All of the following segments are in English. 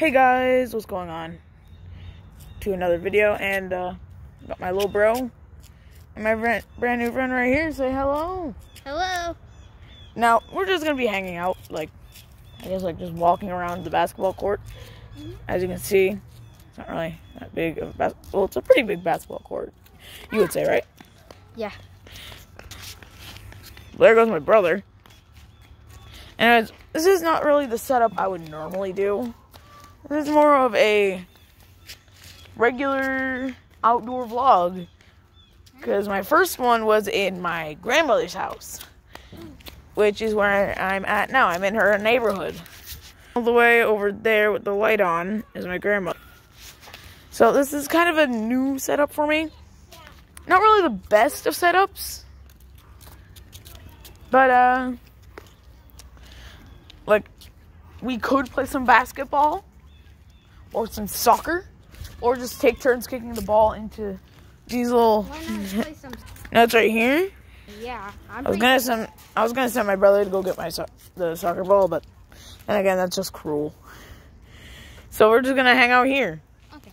Hey guys, what's going on? To another video, and uh, got my little bro and my brand, brand new friend right here. Say hello. Hello. Now we're just gonna be hanging out, like I guess, like just walking around the basketball court. Mm-hmm. As you can see, it's not really that big of a bas- well, it's a pretty big basketball court. You would say, right? Yeah. There goes my brother. Anyways, this is not really the setup I would normally do. This is more of a regular outdoor vlog. Because my first one was in my grandmother's house, which is where I'm at now. I'm in her neighborhood. All the way over there with the light on is my grandmother. So this is kind of a new setup for me. Not really the best of setups. But uh like we could play some basketball or some soccer or just take turns kicking the ball into these little Why not play some? nuts right here. Yeah. I'm I was gonna send I was gonna send my brother to go get my so- the soccer ball, but and again that's just cruel. So we're just gonna hang out here. Okay.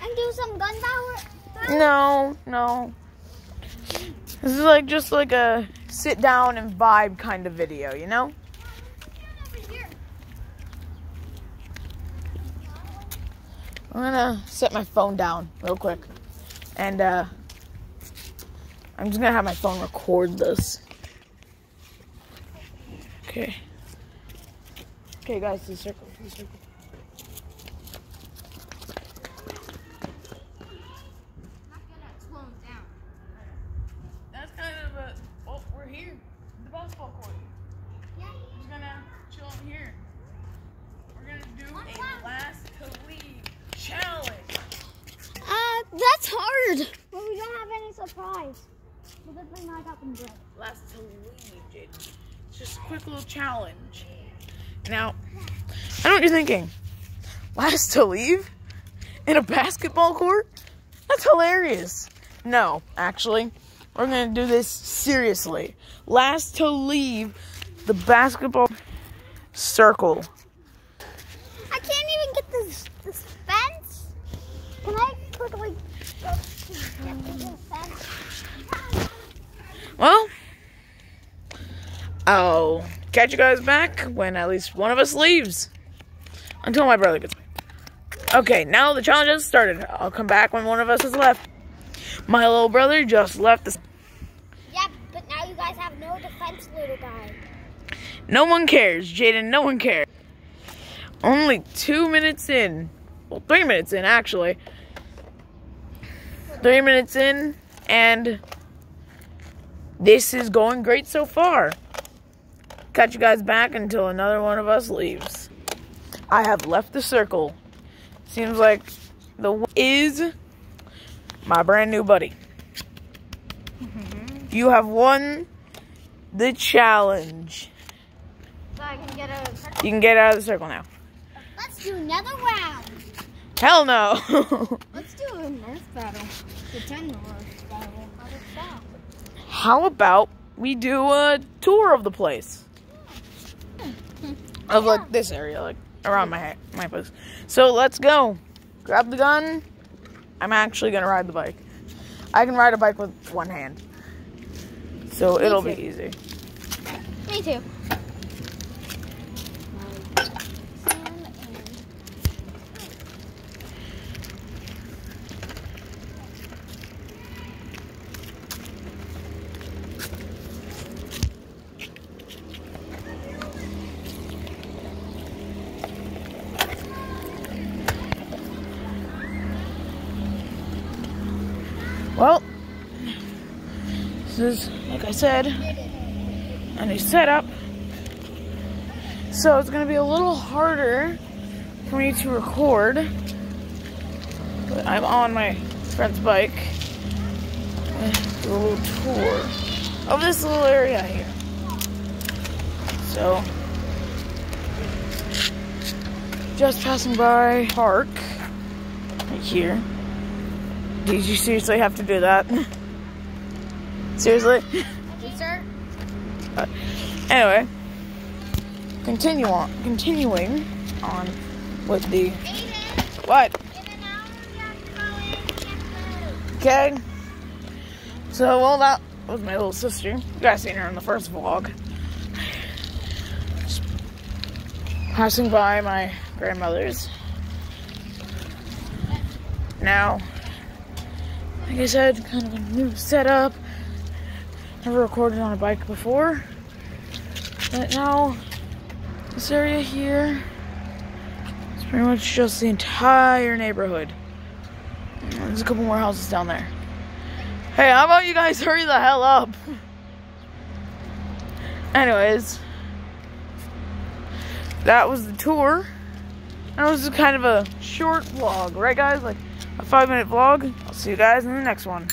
And do some gun power. No, no. This is like just like a sit down and vibe kind of video, you know? I'm gonna set my phone down real quick. And uh I'm just gonna have my phone record this. Okay. Okay guys, the circle, the circle. That's kind of a oh, we're here. The basketball court. Yeah. We're just gonna chill in here. We're gonna do a last to leave challenge. Uh, that's hard. But we don't have any surprise. But good thing I got them bread. Last to leave. It's just a quick little challenge. Now, I know what you're thinking. Last to leave? In a basketball court? That's hilarious. No, actually, we're gonna do this seriously. Last to leave the basketball circle. I can't even get this this fence. Can I quickly go to get to this fence? Well, I'll catch you guys back when at least one of us leaves. Until my brother gets back. Okay, now the challenge has started. I'll come back when one of us has left. My little brother just left the. Yeah, but now you guys have no defense, little guy. No one cares, Jaden. No one cares. Only two minutes in. Well, three minutes in, actually. Three minutes in, and this is going great so far. Catch you guys back until another one of us leaves. I have left the circle. Seems like the is my brand new buddy. Mm-hmm. You have won the challenge. So I can. You can get out of the circle now. Let's do another round. Hell no. Let's do a Nerf battle. Pretend Nerf battle. How does that? How about we do a tour of the place? Of like this area, like around my my place. So let's go. Grab the gun. I'm actually gonna ride the bike. I can ride a bike with one hand. So Me it'll be easy. Me too. Well, this is like I said, a new setup. So it's gonna be a little harder for me to record. But I'm on my friend's bike. a little tour of this little area here. So just passing by park right here. Did you seriously have to do that? Seriously? Sir. Uh, anyway, continue on, continuing on. with the Aiden, what? in an hour we have to go in and get food. Okay. So well that was my little sister. You guys seen her in the first vlog. Just passing by my grandmother's. Now, like I said, kind of a new setup. Never recorded on a bike before. But now, this area here is pretty much just the entire neighborhood. There's a couple more houses down there. Hey, how about you guys hurry the hell up? Anyways, that was the tour. That was kind of a short vlog, right, guys? Like a five minute vlog. I'll see you guys in the next one.